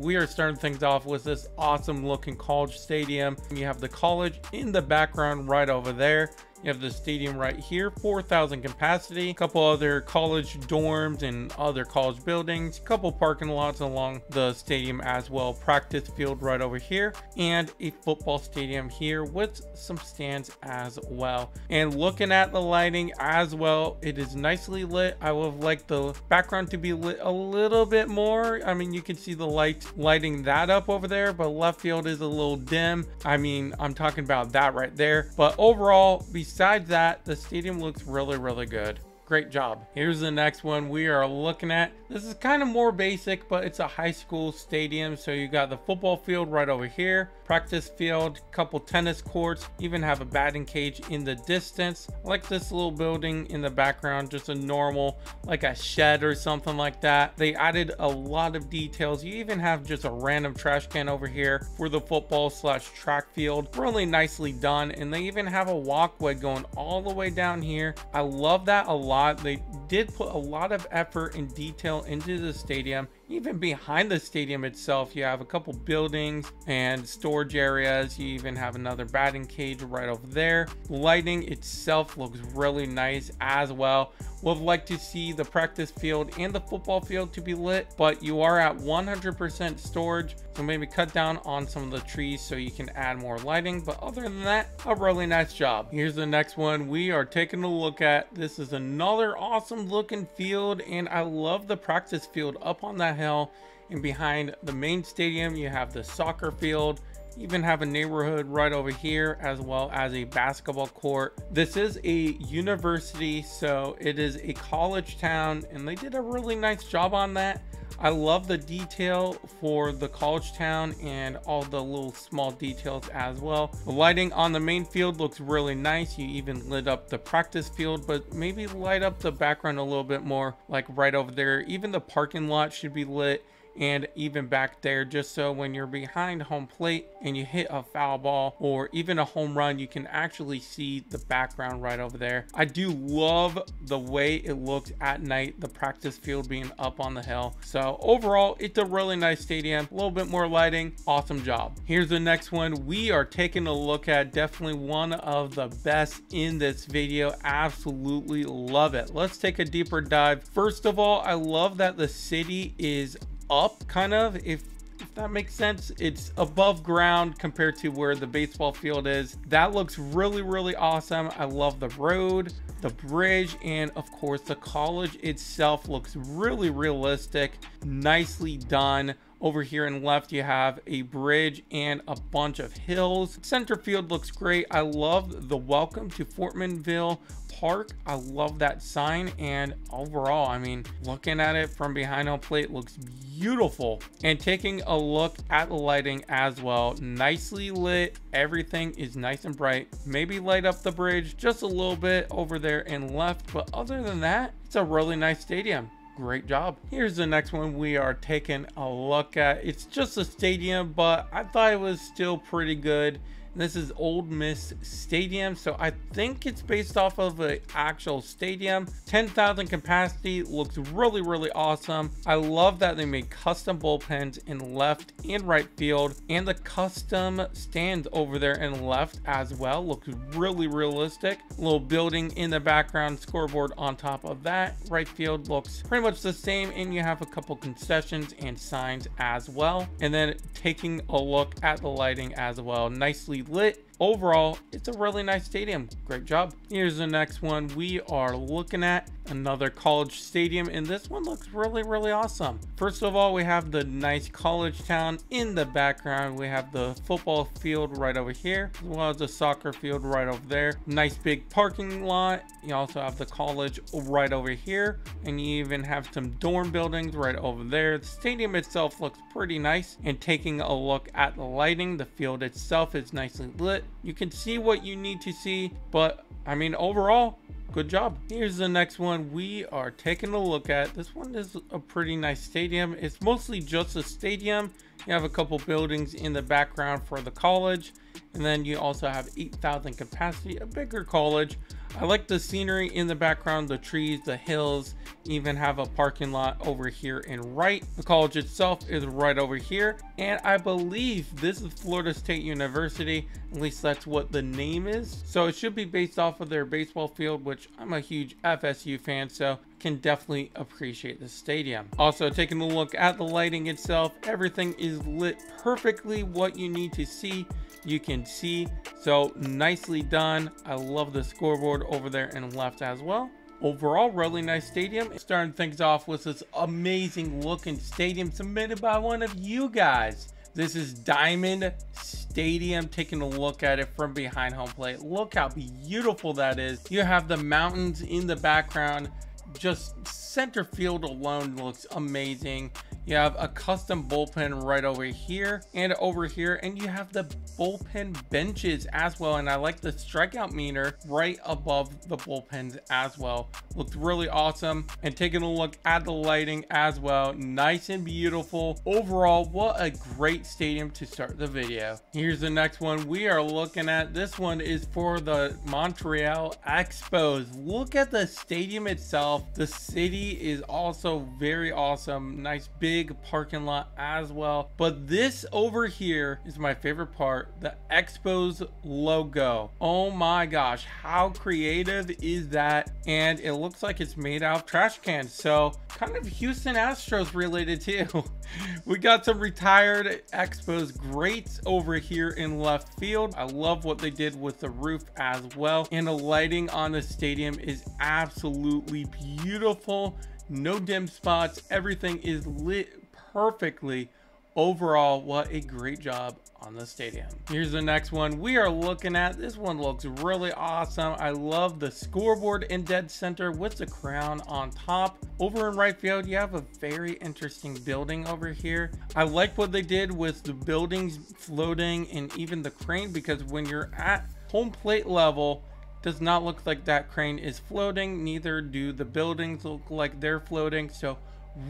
we are starting things off with this awesome looking college stadium. You have the college in the background right over there. You have the stadium right here, 4,000 capacity, a couple other college dorms and other college buildings, a couple parking lots along the stadium as well, practice field right over here, and a football stadium here with some stands as well. And looking at the lighting as well, it is nicely lit. I would like the background to be lit a little bit more. I mean, you can see the light lighting that up over there, but left field is a little dim. I mean, I'm talking about that right there. But overall, that, the stadium looks really, really good. Great job. Here's the next one we are looking at. This is kind of more basic, but it's a high school stadium. So you got the football field right over here, practice field, couple tennis courts, even have a batting cage in the distance. I like this little building in the background, just a normal, like a shed or something like that. They added a lot of details. You even have just a random trash can over here for the football slash track field. Really nicely done. And they even have a walkway going all the way down here. I love that a lot lot. They did put a lot of effort and detail into the stadium. Even behind the stadium itself, you have a couple buildings and storage areas. You even have another batting cage right over there. Lighting itself looks really nice as well. Would like to see the practice field and the football field to be lit, but you are at 100% storage. So maybe cut down on some of the trees so you can add more lighting. But other than that, a really nice job. Here's the next one we are taking a look at. This is another awesome looking field and I love the practice field up on that hill. And behind the main stadium, you have the soccer field even have a neighborhood right over here as well as a basketball court this is a university so it is a college town and they did a really nice job on that I love the detail for the college town and all the little small details as well. The lighting on the main field looks really nice. You even lit up the practice field, but maybe light up the background a little bit more like right over there. Even the parking lot should be lit and even back there just so when you're behind home plate and you hit a foul ball or even a home run you can actually see the background right over there. I do love the way it looks at night the practice field being up on the hill. So overall it's a really nice stadium a little bit more lighting awesome job. Here's the next one. We are taking a look at definitely one of the best in this video. Absolutely love it. Let's take a deeper dive. First of all i love that the city is up kind of if if that makes sense. It's above ground compared to where the baseball field is. That looks really really awesome. I love the road the bridge and of course the college itself looks really realistic. Nicely done over here and left, you have a bridge and a bunch of hills. Center field looks great. I love the welcome to Fortmanville Park. I love that sign. And overall, I mean, looking at it from behind home plate looks beautiful. And taking a look at the lighting as well, nicely lit. Everything is nice and bright. Maybe light up the bridge just a little bit over there and left. But other than that, it's a really nice stadium great job. Here's the next one we are taking a look at. It's just a stadium, but I thought it was still pretty good. This is Ole Miss Stadium, so I think it's based off of an actual stadium. 10,000 capacity, looks really, really awesome. I love that they made custom bullpens in left and right field, and the custom stands over there in left as well. Looks really realistic. Little building in the background, scoreboard on top of that. Right field looks pretty much the same, and you have a couple concessions and signs as well. And then taking a look at the lighting as well, nicely lit. Overall, it's a really nice stadium. Great job. Here's the next one. We are looking at another college stadium and this one looks really really awesome. First of all we have the nice college town. In the background we have the football field right over here as well as the soccer field right over there. Nice big parking lot. You also have the college right over here and you even have some dorm buildings right over there. The stadium itself looks pretty nice. And taking a look at the lighting the field itself is nicely lit you can see what you need to see but i mean overall good job. Here's the next one we are taking a look at. This one is a pretty nice stadium. It's mostly just a stadium. You have a couple buildings in the background for the college. And then you also have 8,000 capacity, a bigger college. I like the scenery in the background, the trees, the hills, even have a parking lot over here in right. The college itself is right over here. And I believe this is Florida State University. At least that's what the name is. So it should be based off of their baseball field, which I'm a huge FSU fan. So can definitely appreciate the stadium. Also taking a look at the lighting itself, everything is lit perfectly what you need to see you can see. So nicely done. I love the scoreboard over there and left as well. Overall really nice stadium. Starting things off with this amazing looking stadium submitted by one of you guys. This is diamond stadium. Taking a look at it from behind home plate. Look how beautiful that is. You have the mountains in the background. Just center field alone looks amazing you have a custom bullpen right over here and over here and you have the bullpen benches as well and i like the strikeout meter right above the bullpens as well. Looked really awesome and taking a look at the lighting as well. Nice and beautiful. Overall what a great stadium to start the video. Here's the next one. We are looking at this one is for the montreal expos. Look at the stadium itself. The city is also very awesome. Nice big big parking lot as well. But this over here is my favorite part, the Expos logo. Oh my gosh, how creative is that? And it looks like it's made out of trash cans. So kind of Houston Astros related too. we got some retired Expos greats over here in left field. I love what they did with the roof as well. And the lighting on the stadium is absolutely beautiful no dim spots. Everything is lit perfectly. Overall, what a great job on the stadium. Here's the next one we are looking at. This one looks really awesome. I love the scoreboard in dead center with the crown on top. Over in right field, you have a very interesting building over here. I like what they did with the buildings floating and even the crane because when you're at home plate level, does not look like that crane is floating neither do the buildings look like they're floating. So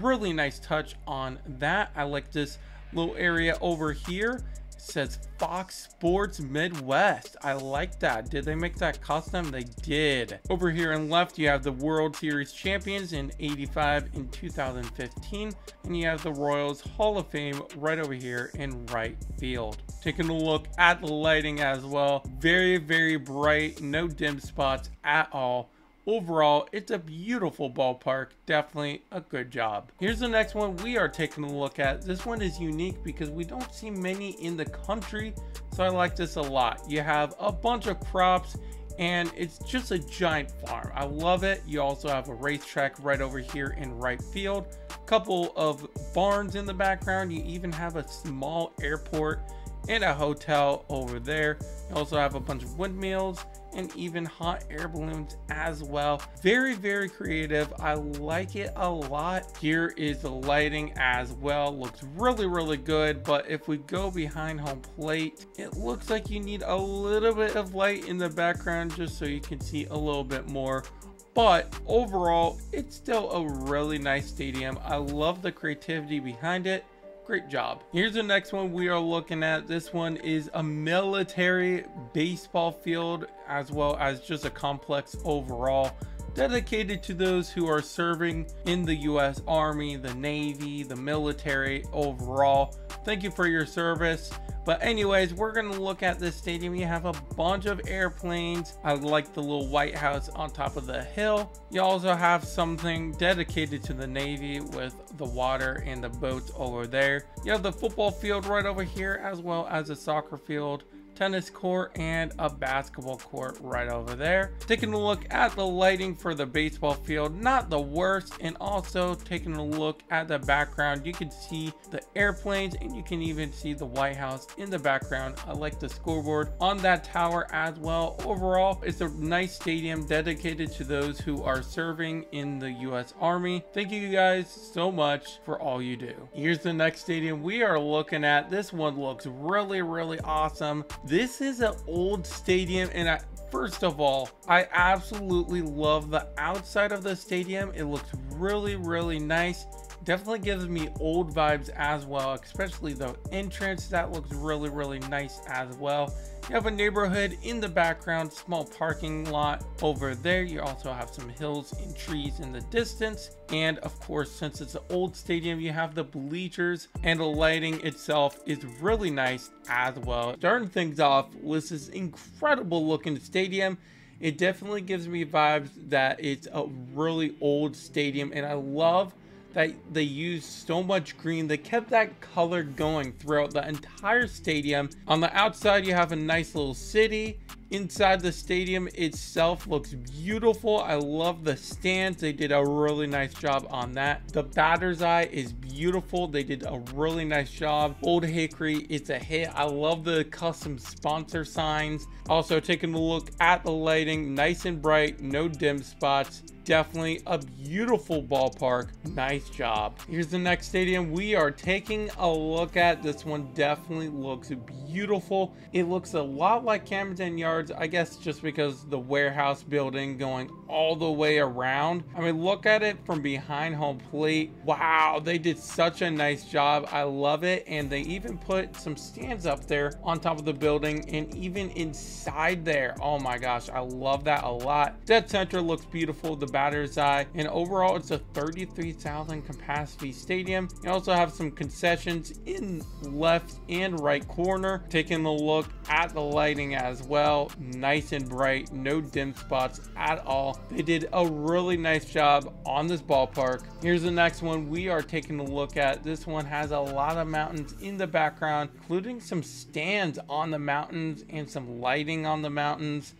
really nice touch on that. I like this little area over here says Fox Sports Midwest. I like that. Did they make that custom? They did. Over here in left, you have the World Series champions in 85 and 2015. And you have the Royals Hall of Fame right over here in right field. Taking a look at the lighting as well. Very, very bright. No dim spots at all overall it's a beautiful ballpark. Definitely a good job. Here's the next one we are taking a look at. This one is unique because we don't see many in the country so i like this a lot. You have a bunch of crops and it's just a giant farm. I love it. You also have a racetrack right over here in right field. A couple of barns in the background. You even have a small airport and a hotel over there. You also have a bunch of windmills and even hot air balloons as well. Very, very creative. I like it a lot. Here is the lighting as well. Looks really, really good. But if we go behind home plate, it looks like you need a little bit of light in the background just so you can see a little bit more but overall it's still a really nice stadium i love the creativity behind it great job. Here's the next one we are looking at. This one is a military baseball field as well as just a complex overall dedicated to those who are serving in the U.S. Army, the Navy, the military overall. Thank you for your service. But anyways, we're going to look at this stadium. You have a bunch of airplanes. I like the little White House on top of the hill. You also have something dedicated to the Navy with the water and the boats over there. You have the football field right over here as well as a soccer field tennis court, and a basketball court right over there. Taking a look at the lighting for the baseball field, not the worst. And also taking a look at the background, you can see the airplanes and you can even see the White House in the background. I like the scoreboard on that tower as well. Overall, it's a nice stadium dedicated to those who are serving in the U.S. Army. Thank you guys so much for all you do. Here's the next stadium we are looking at. This one looks really, really awesome. This is an old stadium and I, first of all, I absolutely love the outside of the stadium. It looks really, really nice definitely gives me old vibes as well, especially the entrance. That looks really, really nice as well. You have a neighborhood in the background, small parking lot over there. You also have some hills and trees in the distance. And of course, since it's an old stadium, you have the bleachers and the lighting itself is really nice as well. Starting things off with this incredible looking stadium it definitely gives me vibes that it's a really old stadium and I love that they used so much green. They kept that color going throughout the entire stadium. On the outside, you have a nice little city. Inside the stadium itself looks beautiful. I love the stands. They did a really nice job on that. The batter's eye is beautiful. They did a really nice job. Old Hickory, it's a hit. I love the custom sponsor signs. Also taking a look at the lighting, nice and bright, no dim spots definitely a beautiful ballpark. Nice job. Here's the next stadium we are taking a look at. This one definitely looks beautiful. It looks a lot like Camden Yards, I guess just because the warehouse building going all the way around. I mean, look at it from behind home plate. Wow, they did such a nice job. I love it. And they even put some stands up there on top of the building and even inside there. Oh my gosh, I love that a lot. Dead center looks beautiful. The batter's eye. And overall, it's a 33,000 capacity stadium. You also have some concessions in left and right corner. Taking a look at the lighting as well. Nice and bright, no dim spots at all. They did a really nice job on this ballpark. Here's the next one we are taking a look at. This one has a lot of mountains in the background, including some stands on the mountains and some lighting on the mountains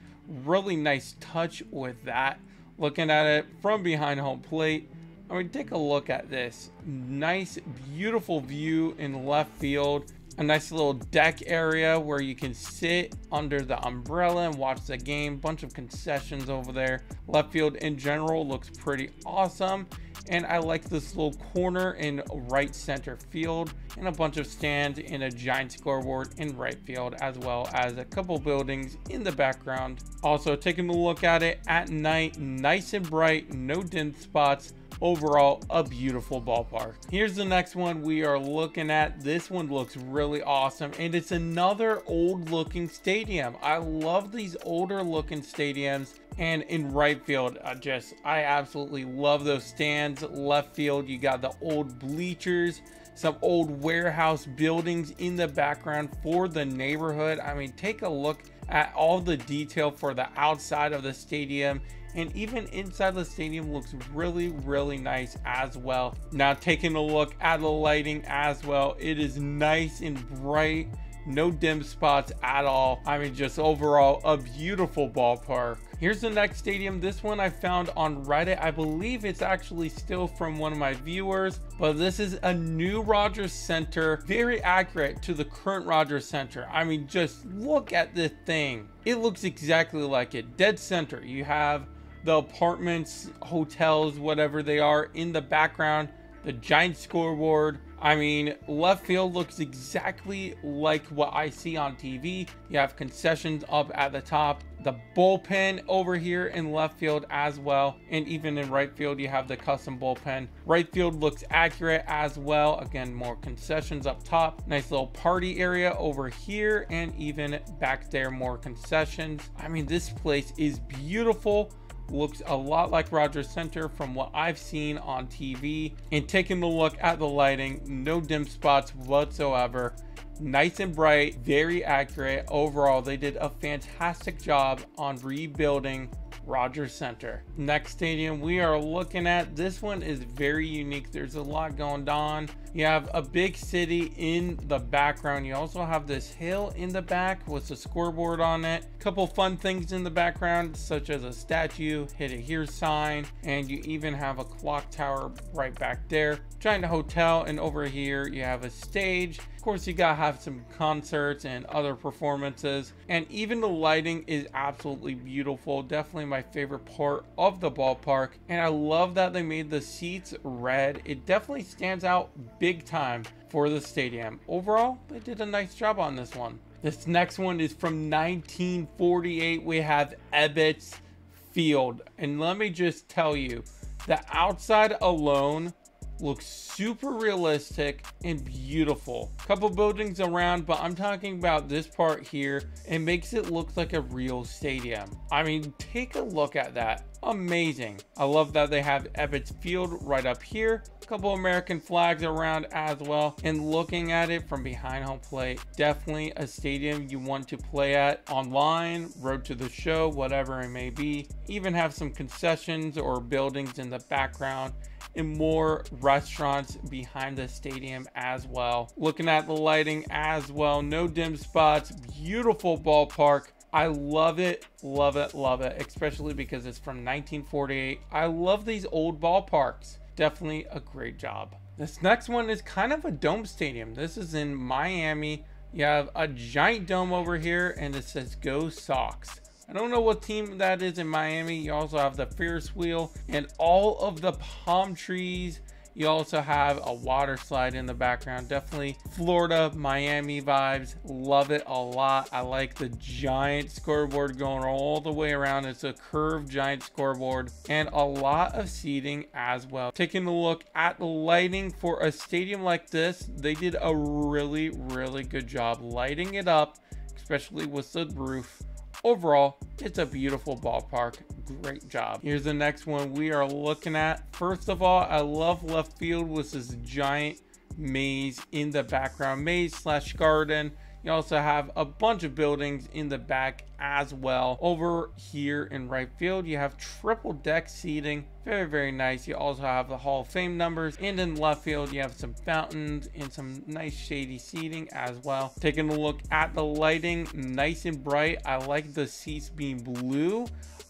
really nice touch with that looking at it from behind home plate. I mean, take a look at this. Nice, beautiful view in left field. A nice little deck area where you can sit under the umbrella and watch the game. Bunch of concessions over there. Left field in general looks pretty awesome and I like this little corner in right center field and a bunch of stands and a giant scoreboard in right field as well as a couple buildings in the background. Also taking a look at it at night, nice and bright, no dim spots, overall a beautiful ballpark. Here's the next one we are looking at. This one looks really awesome and it's another old looking stadium. I love these older looking stadiums and in right field I just I absolutely love those stands. Left field you got the old bleachers some old warehouse buildings in the background for the neighborhood. I mean take a look at all the detail for the outside of the stadium and even inside the stadium looks really really nice as well now taking a look at the lighting as well it is nice and bright no dim spots at all. I mean, just overall a beautiful ballpark. Here's the next stadium. This one I found on Reddit. I believe it's actually still from one of my viewers, but this is a new Rogers Center, very accurate to the current Rogers Center. I mean, just look at this thing. It looks exactly like it. Dead center. You have the apartments, hotels, whatever they are in the background, the giant scoreboard, I mean, left field looks exactly like what I see on TV. You have concessions up at the top, the bullpen over here in left field as well, and even in right field, you have the custom bullpen. Right field looks accurate as well. Again, more concessions up top. Nice little party area over here, and even back there, more concessions. I mean, this place is beautiful looks a lot like Rogers Center from what I've seen on TV. And taking a look at the lighting, no dim spots whatsoever. Nice and bright, very accurate. Overall, they did a fantastic job on rebuilding Rogers Center. Next stadium we are looking at, this one is very unique. There's a lot going on. You have a big city in the background. You also have this hill in the back with a scoreboard on it. A Couple fun things in the background, such as a statue, hit a here sign, and you even have a clock tower right back there. Giant hotel, and over here you have a stage course, you gotta have some concerts and other performances. And even the lighting is absolutely beautiful. Definitely my favorite part of the ballpark. And I love that they made the seats red. It definitely stands out big time for the stadium. Overall, they did a nice job on this one. This next one is from 1948. We have Ebbets Field. And let me just tell you, the outside alone looks super realistic and beautiful. Couple buildings around, but I'm talking about this part here. It makes it look like a real stadium. I mean, take a look at that. Amazing. I love that they have Ebbets Field right up here. A couple American flags around as well. And looking at it from behind home plate, definitely a stadium you want to play at online, road to the show, whatever it may be. Even have some concessions or buildings in the background and more restaurants behind the stadium as well. Looking at the lighting as well, no dim spots, beautiful ballpark. I love it, love it, love it, especially because it's from 1948. I love these old ballparks. Definitely a great job. This next one is kind of a dome stadium. This is in Miami. You have a giant dome over here and it says Go Sox. I don't know what team that is in Miami. You also have the Ferris wheel and all of the palm trees. You also have a water slide in the background. Definitely Florida, Miami vibes. Love it a lot. I like the giant scoreboard going all the way around. It's a curved giant scoreboard and a lot of seating as well. Taking a look at the lighting for a stadium like this, they did a really, really good job lighting it up, especially with the roof overall, it's a beautiful ballpark. Great job. Here's the next one we are looking at. First of all, I love left field with this giant maze in the background. Maze slash garden. You also have a bunch of buildings in the back as well. Over here in right field, you have triple deck seating. Very, very nice. You also have the Hall of Fame numbers. And in left field, you have some fountains and some nice shady seating as well. Taking a look at the lighting, nice and bright. I like the seats being blue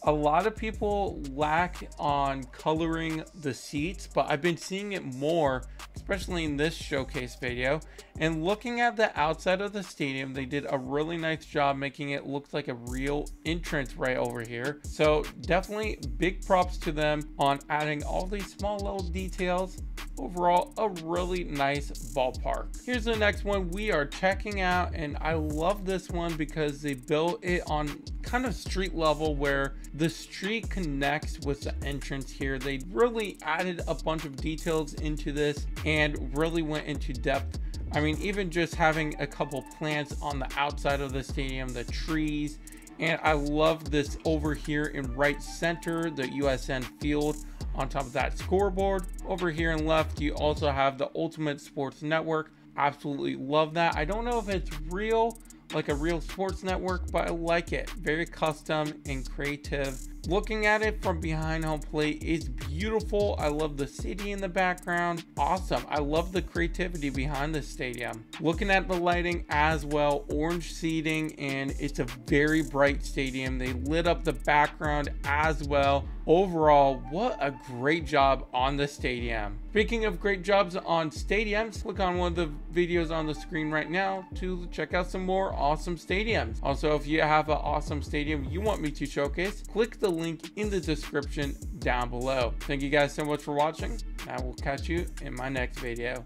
a lot of people lack on coloring the seats, but I've been seeing it more, especially in this showcase video. And looking at the outside of the stadium, they did a really nice job making it look like a real entrance right over here. So definitely big props to them on adding all these small little details. Overall a really nice ballpark. Here's the next one we are checking out and i love this one because they built it on kind of street level where the street connects with the entrance here. They really added a bunch of details into this and really went into depth I mean, even just having a couple plants on the outside of the stadium, the trees, and I love this over here in right center, the USN field on top of that scoreboard. Over here in left, you also have the Ultimate Sports Network. Absolutely love that. I don't know if it's real, like a real sports network, but I like it. Very custom and creative. Looking at it from behind home plate is beautiful. I love the city in the background. Awesome. I love the creativity behind the stadium. Looking at the lighting as well, orange seating, and it's a very bright stadium. They lit up the background as well. Overall, what a great job on the stadium. Speaking of great jobs on stadiums, click on one of the videos on the screen right now to check out some more awesome stadiums. Also, if you have an awesome stadium you want me to showcase, click the link in the description down below. Thank you guys so much for watching. I will catch you in my next video.